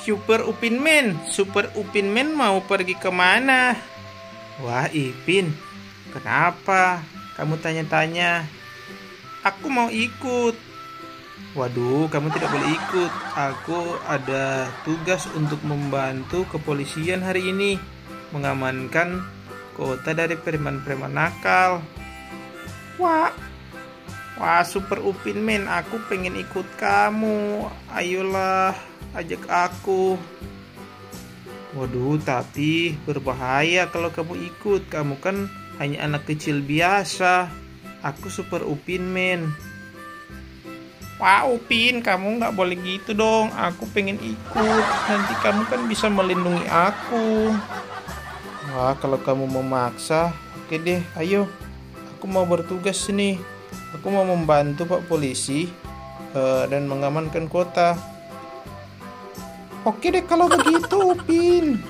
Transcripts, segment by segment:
Super Upin Man, Super Upin Man mau pergi ke mana? Wah Ipin, kenapa? Kamu tanya-tanya. Aku mau ikut. Waduh, kamu tidak boleh ikut. Aku ada tugas untuk membantu kepolisian hari ini mengamankan kota dari preman-preman nakal. Wah, wah Super Upin Man, aku pengen ikut kamu. Ayolah ajak aku. Waduh, tapi berbahaya kalau kamu ikut. Kamu kan hanya anak kecil biasa. Aku super Upin men. Wah Upin, kamu nggak boleh gitu dong. Aku pengen ikut. Nanti kamu kan bisa melindungi aku. Wah, kalau kamu memaksa, oke deh, ayo. Aku mau bertugas nih. Aku mau membantu Pak Polisi uh, dan mengamankan kota. Oke deh kalau begitu, Upin.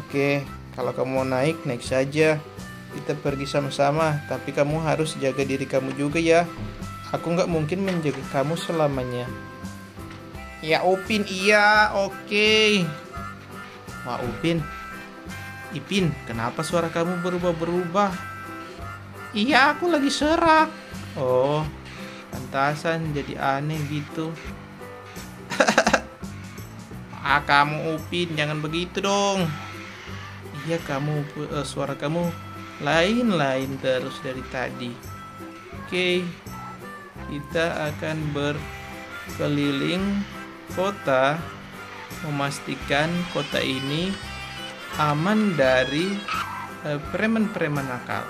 Oke, kalau kamu mau naik, naik saja. Kita pergi sama-sama, tapi kamu harus jaga diri kamu juga ya. Aku nggak mungkin menjaga kamu selamanya. Ya Upin, iya, oke. Wah Upin, Ipin, kenapa suara kamu berubah-berubah? Iya, aku lagi serak. Oh, pantasan jadi aneh gitu. Ah kamu Upin jangan begitu dong. Iya kamu uh, suara kamu lain-lain terus dari tadi. Oke kita akan berkeliling kota memastikan kota ini aman dari uh, preman-preman nakal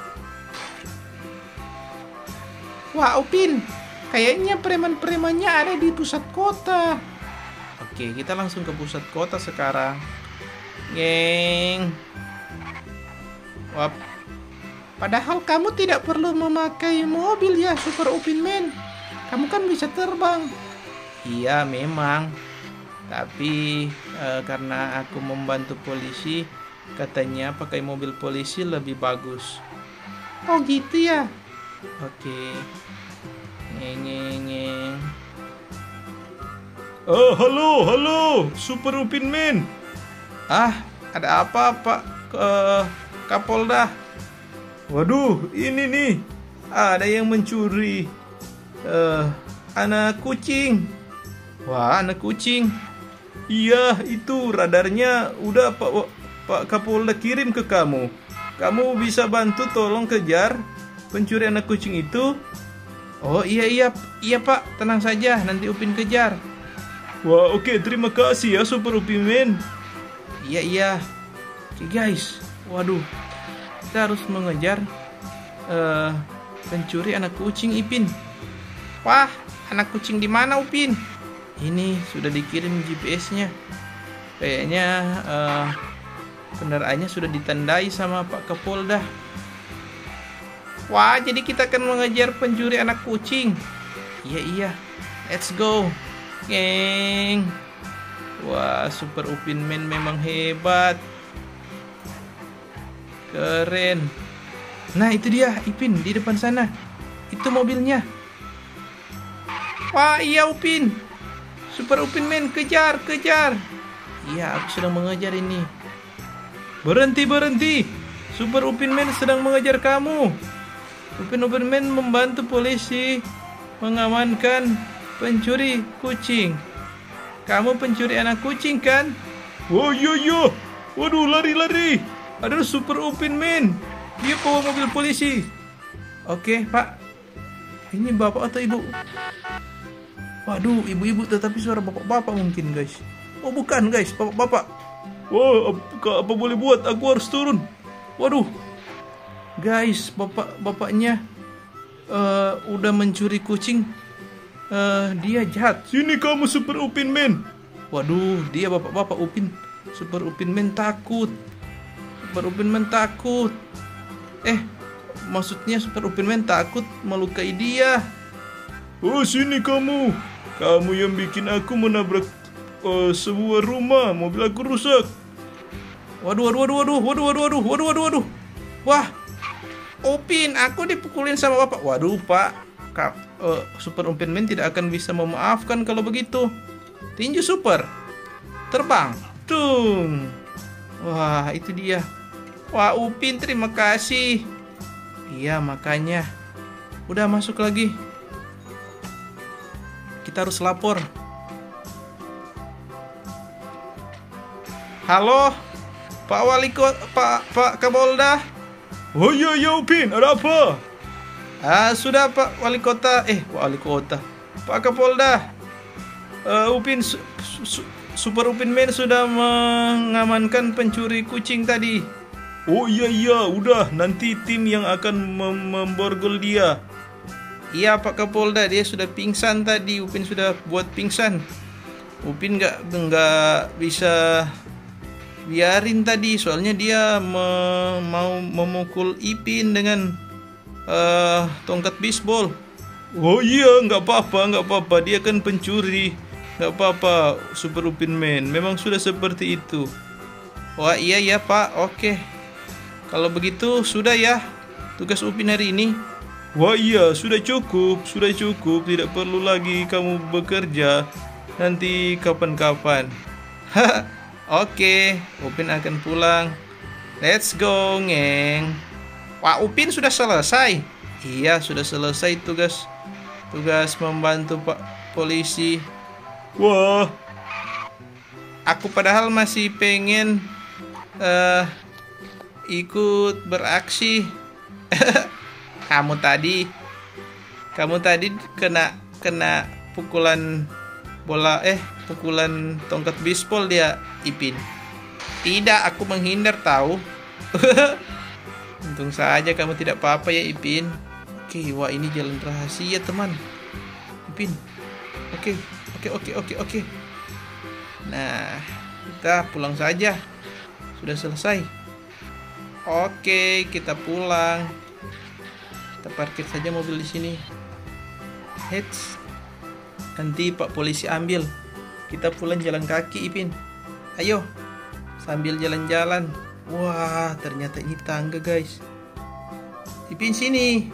Wah Upin kayaknya preman-premannya ada di pusat kota Oke, kita langsung ke pusat kota sekarang. Geng. Wap. Padahal kamu tidak perlu memakai mobil ya, Super Upin Man. Kamu kan bisa terbang. Iya, memang. Tapi e, karena aku membantu polisi, katanya pakai mobil polisi lebih bagus. Oh gitu ya? Oke. Oh, halo, halo, Super Upin Man. Ah, ada apa, Pak uh, Kapolda? Waduh, ini nih, ada yang mencuri uh, anak kucing. Wah, anak kucing. Iya, itu radarnya udah Pak Pak Kapolda kirim ke kamu. Kamu bisa bantu tolong kejar pencuri anak kucing itu? Oh iya iya iya Pak, tenang saja, nanti Upin kejar. Wah, oke, okay, terima kasih ya Super Upin Man. Iya, iya. Oke, guys. Waduh. Kita harus mengejar uh, pencuri anak kucing Ipin. Wah, anak kucing di mana Upin? Ini sudah dikirim GPS-nya. Kayaknya uh, kendaraannya sudah ditandai sama Pak Kapolda. Wah, jadi kita akan mengejar pencuri anak kucing. Iya, iya. Let's go. Geng. Wah, Super Upin Man memang hebat. Keren. Nah, itu dia Ipin di depan sana. Itu mobilnya. Wah, iya Upin. Super Upin Man kejar, kejar. Iya, aku sedang mengejar ini. Berhenti, berhenti. Super Upin Man sedang mengejar kamu. Upin Upin Man membantu polisi mengamankan pencuri kucing. Kamu pencuri anak kucing kan? Oh iya iya. Waduh lari-lari. Ada super Upin Man. Dia bawa mobil polisi. Oke pak. Ini bapak atau ibu? Waduh ibu-ibu tetapi suara bapak-bapak mungkin guys. Oh bukan guys bapak-bapak. Wah apa, apa boleh buat aku harus turun. Waduh. Guys bapak bapaknya uh, udah mencuri kucing uh, dia jahat. Sini kamu Super Upin Man. Waduh, dia bapak-bapak Upin. Super Upin Man takut. Super Upin Man takut. Eh, maksudnya Super Upin Man takut melukai dia. Oh, sini kamu. Kamu yang bikin aku menabrak uh, sebuah rumah. Mobil aku rusak. Waduh, waduh, waduh, waduh, waduh, waduh, waduh, waduh, waduh. Wah, Upin, aku dipukulin sama bapak. Waduh, Pak uh, Super Upin Man tidak akan bisa memaafkan kalau begitu. Tinju Super. terbang. Tung. Wah, itu dia. Wah, Upin terima kasih. Iya, makanya. Udah masuk lagi. Kita harus lapor. Halo, Pak Wali Pak Pak Kapolda. Oh iya iya Upin, ada apa? Ah, sudah Pak Wali Kota. Eh, Wali Kota. Pak Kapolda. Eh, Upin su- su- Super Upin Man sudah mengamankan pencuri kucing tadi. Oh iya iya, udah nanti tim yang akan mem- memborgol dia. Iya Pak Kapolda, dia sudah pingsan tadi. Upin sudah buat pingsan. Upin nggak nggak bisa biarin tadi, soalnya dia me- mau memukul Ipin dengan eh, tongkat bisbol. Oh iya, nggak apa-apa, nggak apa-apa. Dia kan pencuri. Nggak apa-apa, Super Upin Man. Memang sudah seperti itu. Wah iya ya Pak, oke. Kalau begitu sudah ya tugas Upin hari ini. Wah iya, sudah cukup, sudah cukup. Tidak perlu lagi kamu bekerja. Nanti kapan-kapan. Oke, Upin akan pulang. Let's go, ngeng. Wah, Upin sudah selesai. Iya, sudah selesai tugas tugas membantu Pak polisi. Wah, Aku padahal masih pengen eh ikut beraksi. kamu tadi kamu tadi kena kena pukulan bola eh pukulan tongkat bisbol dia Ipin. Tidak, aku menghindar tahu. Untung saja kamu tidak apa-apa ya Ipin. Oke, wah ini jalan rahasia teman. Ipin. Oke, oke, oke, oke, oke. Nah, kita pulang saja. Sudah selesai. Oke, kita pulang. Kita parkir saja mobil di sini. Heads. Nanti Pak polisi ambil. Kita pulang jalan kaki, Ipin. Ayo, sambil jalan-jalan. Wah, ternyata ini tangga, guys. Ipin sini.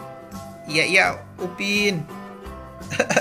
Iya, iya, Upin.